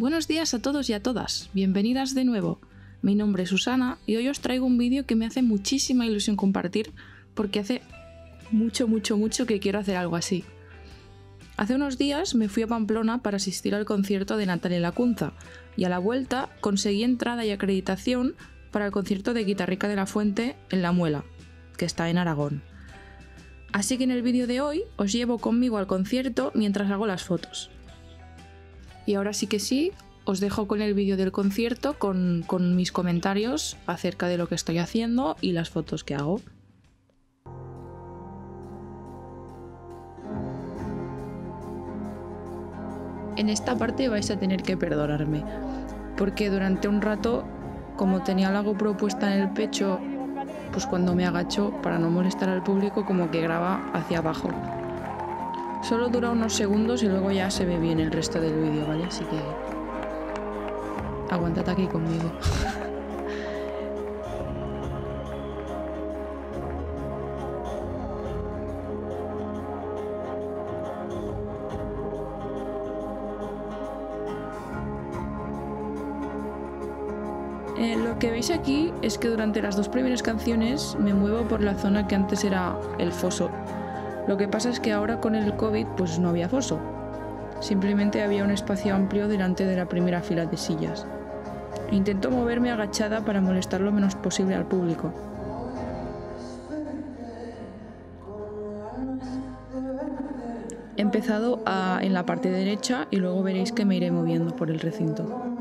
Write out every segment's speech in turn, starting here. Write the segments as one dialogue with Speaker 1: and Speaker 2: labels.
Speaker 1: Buenos días a todos y a todas, bienvenidas de nuevo. Mi nombre es Susana y hoy os traigo un vídeo que me hace muchísima ilusión compartir porque hace mucho, mucho, mucho que quiero hacer algo así. Hace unos días me fui a Pamplona para asistir al concierto de Natalia Lacunza y a la vuelta conseguí entrada y acreditación para el concierto de Guitarrica de la Fuente en La Muela, que está en Aragón. Así que en el vídeo de hoy os llevo conmigo al concierto mientras hago las fotos. Y ahora sí que sí, os dejo con el vídeo del concierto con, con mis comentarios acerca de lo que estoy haciendo y las fotos que hago. En esta parte vais a tener que perdonarme, porque durante un rato, como tenía la GoPro puesta en el pecho, pues cuando me agacho, para no molestar al público, como que graba hacia abajo. Solo dura unos segundos y luego ya se ve bien el resto del vídeo, ¿vale? Así que aguantad aquí conmigo. Eh, lo que veis aquí es que durante las dos primeras canciones me muevo por la zona que antes era el foso, lo que pasa es que ahora con el COVID pues no había foso. Simplemente había un espacio amplio delante de la primera fila de sillas. Intento moverme agachada para molestar lo menos posible al público. He empezado en la parte derecha y luego veréis que me iré moviendo por el recinto.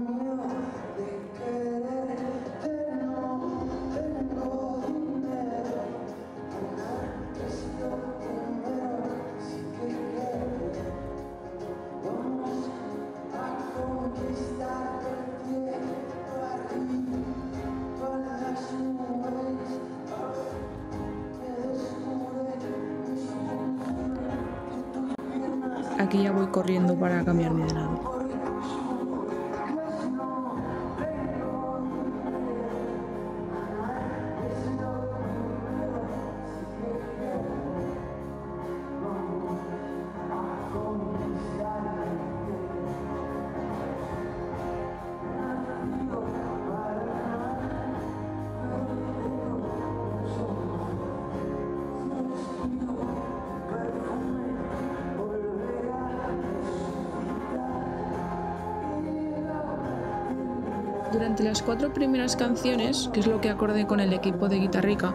Speaker 1: Durante las cuatro primeras canciones, que es lo que acordé con el equipo de Guitarrica,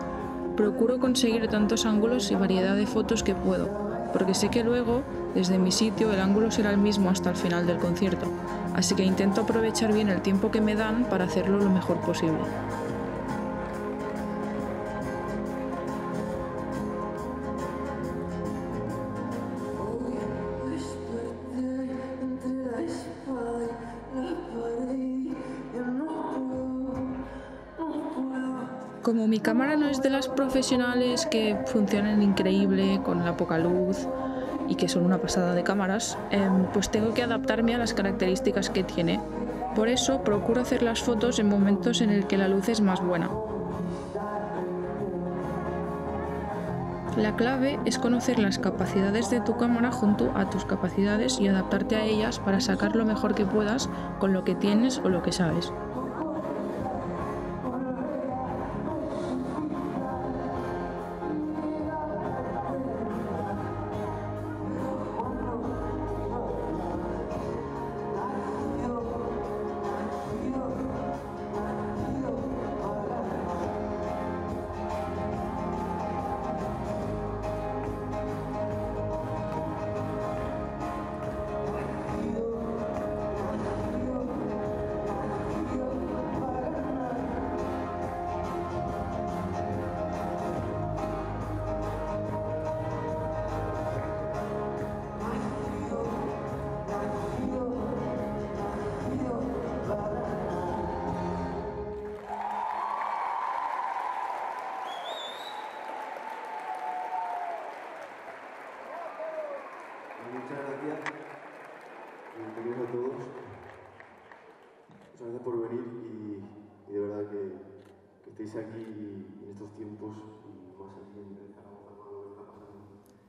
Speaker 1: procuro conseguir tantos ángulos y variedad de fotos que puedo, porque sé que luego, desde mi sitio, el ángulo será el mismo hasta el final del concierto, así que intento aprovechar bien el tiempo que me dan para hacerlo lo mejor posible. Como mi cámara no es de las profesionales que funcionan increíble con la poca luz y que son una pasada de cámaras, em, pues tengo que adaptarme a las características que tiene. Por eso procuro hacer las fotos en momentos en el que la luz es más buena. La clave es conocer las capacidades de tu cámara junto a tus capacidades y adaptarte a ellas para sacar lo mejor que puedas con lo que tienes o lo que sabes.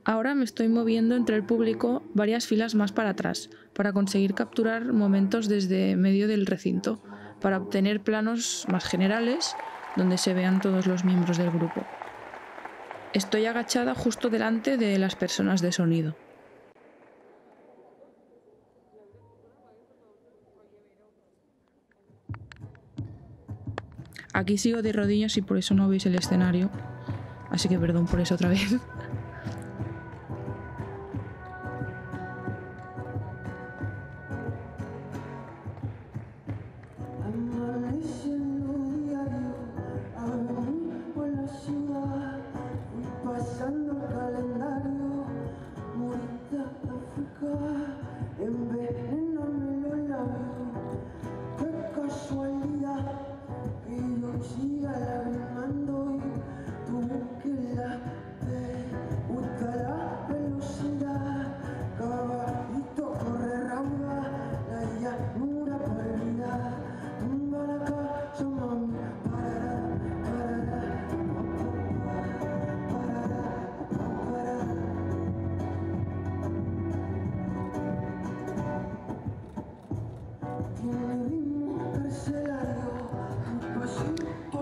Speaker 2: Ahora me estoy moviendo entre el público varias filas más para atrás, para conseguir capturar momentos desde medio del recinto, para obtener planos más generales donde se vean todos los miembros del grupo. Estoy agachada justo delante de las personas de sonido. Aquí sigo de rodillas y por eso no veis el escenario. Así que perdón por eso otra vez.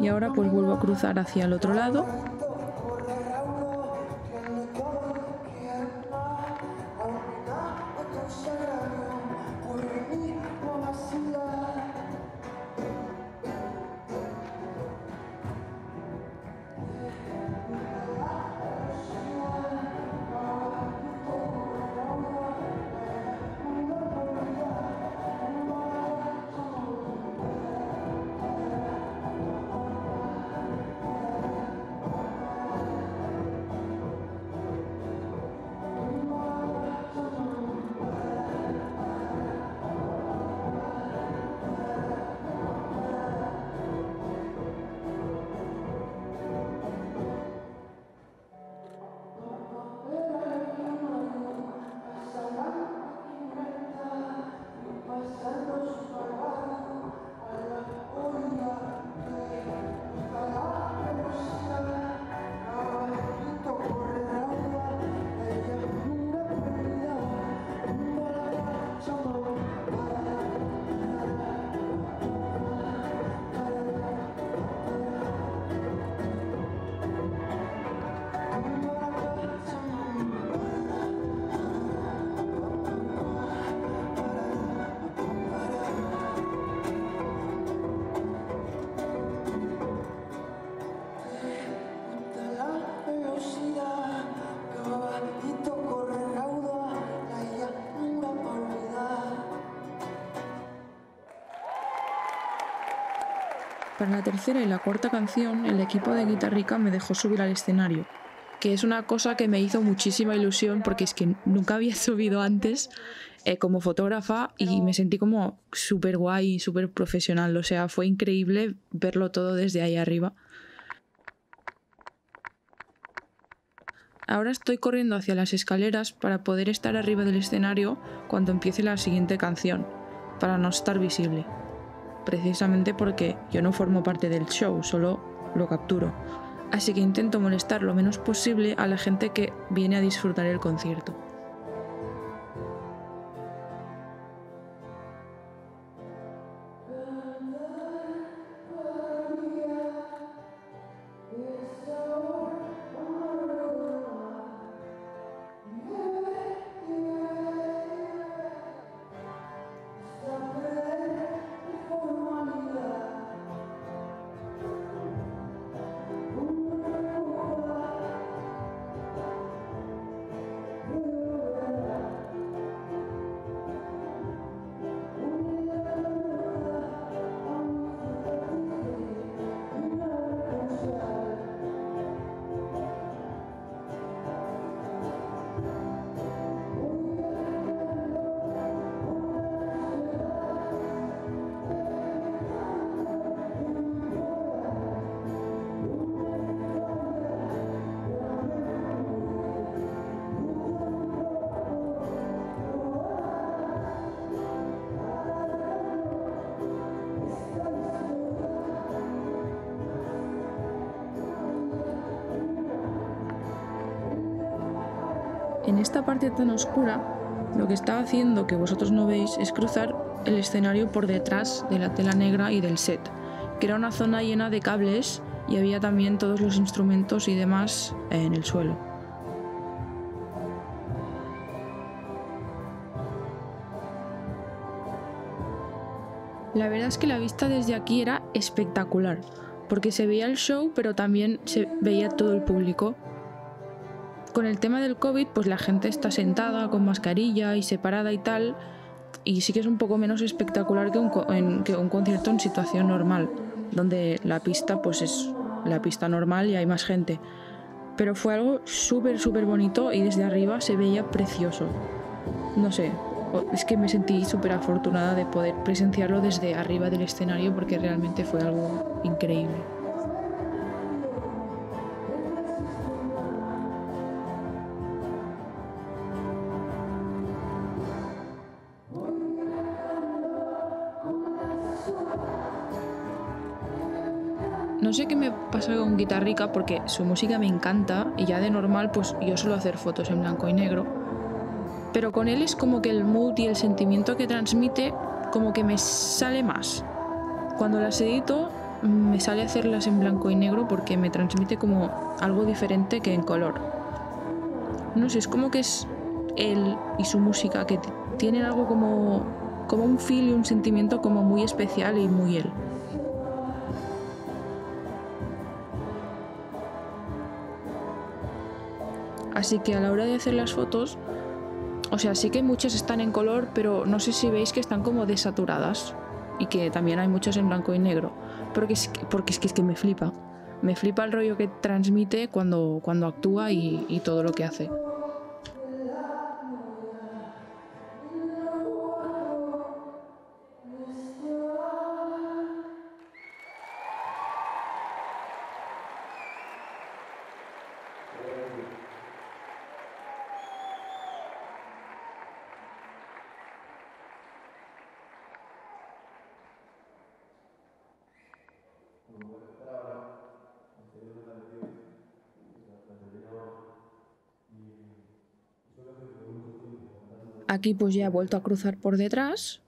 Speaker 2: y ahora pues vuelvo a cruzar hacia el otro lado Para la tercera y la cuarta canción, el equipo de Guitarrica me dejó subir al escenario, que es una cosa que me hizo muchísima ilusión porque es que nunca había subido antes eh, como fotógrafa y me sentí como súper guay, súper profesional. O sea, fue increíble verlo todo desde ahí arriba. Ahora estoy corriendo hacia las escaleras para poder estar arriba del escenario cuando empiece la siguiente canción, para no estar visible precisamente porque yo no formo parte del show, solo lo capturo. Así que intento molestar lo menos posible a la gente que viene a disfrutar el concierto.
Speaker 1: En esta parte tan oscura, lo que estaba haciendo que vosotros no veis es cruzar el escenario por detrás de la tela negra y del set, que era una zona llena de cables y había también todos los instrumentos y demás en el suelo. La verdad es que la vista desde aquí era espectacular, porque se veía el show, pero también se veía todo el público. Con el tema del COVID, pues la gente está sentada con mascarilla y separada y tal, y sí que es un poco menos espectacular que un, concierto en situación normal, donde la pista pues es la pista normal y hay más gente. Pero fue algo súper, súper bonito y desde arriba se veía precioso. No sé, es que me sentí súper afortunada de poder presenciarlo desde arriba del escenario porque realmente fue algo increíble. Sé qué me pasa con Guitarrica porque su música me encanta y ya de normal pues yo suelo hacer fotos en blanco y negro. Pero con él es como que el mood y el sentimiento que transmite como que me sale más. Cuando las edito me sale hacerlas en blanco y negro porque me transmite como algo diferente que en color. No sé, es como que es él y su música que tienen algo como, como un feel y un sentimiento como muy especial y muy él. Así que a la hora de hacer las fotos, o sea, sí que muchas están en color, pero no sé si veis que están como desaturadas y que también hay muchas en blanco y negro. Porque es que, porque es, que, me flipa. Me flipa el rollo que transmite cuando, cuando actúa y todo lo que hace. Aquí pues ya he vuelto a cruzar por detrás.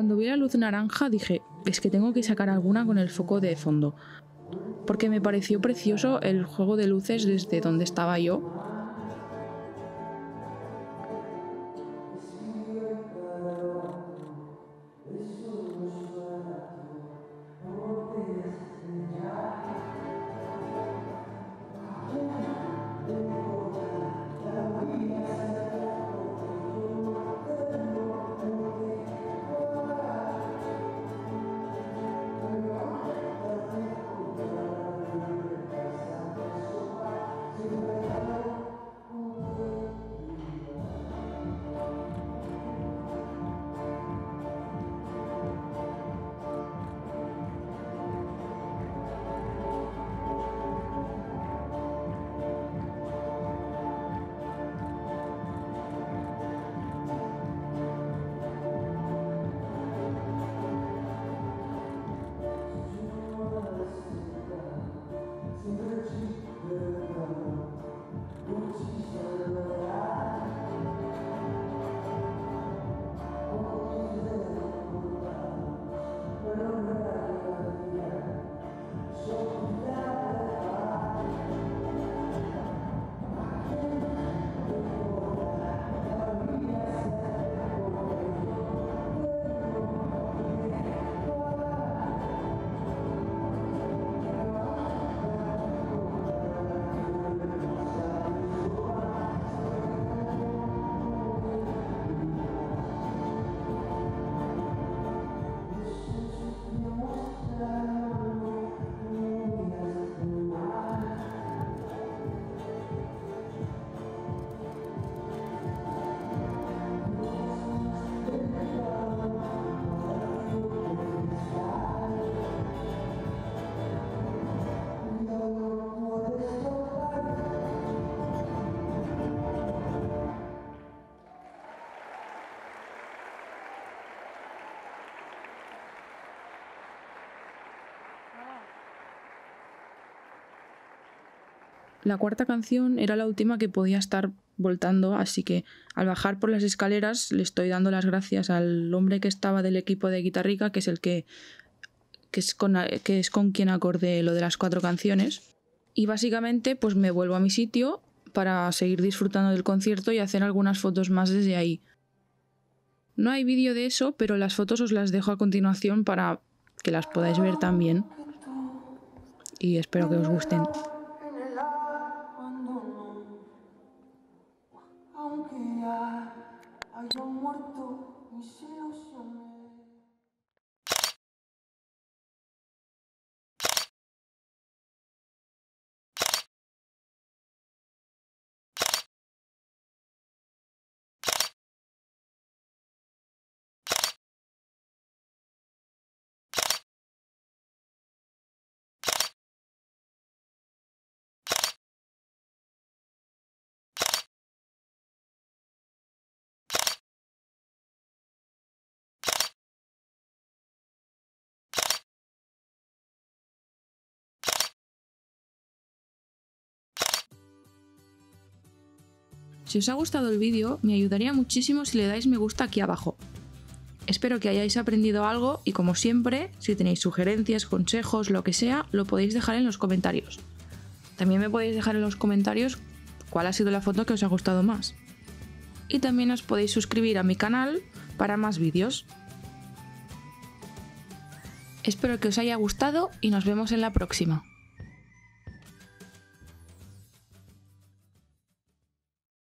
Speaker 1: Cuando vi la luz naranja dije, es que tengo que sacar alguna con el foco de fondo, porque me pareció precioso el juego de luces desde donde estaba yo La cuarta canción era la última que podía estar voltando, así que al bajar por las escaleras le estoy dando las gracias al hombre que estaba del equipo de Guitarrica, que es el que, que, es, con, que es con quien acordé lo de las cuatro canciones. Y básicamente pues me vuelvo a mi sitio para seguir disfrutando del concierto y hacer algunas fotos más desde ahí. No hay vídeo de eso, pero las fotos os las dejo a continuación para que las podáis ver también. Y espero que os gusten. Ay, want muerto. Si os ha gustado el vídeo, me ayudaría muchísimo si le dais me gusta aquí abajo. Espero que hayáis aprendido algo y como siempre, si tenéis sugerencias, consejos, lo que sea, lo podéis dejar en los comentarios. También me podéis dejar en los comentarios cuál ha sido la foto que os ha gustado más. Y también os podéis suscribir a mi canal para más vídeos. Espero que os haya gustado y nos vemos en la próxima.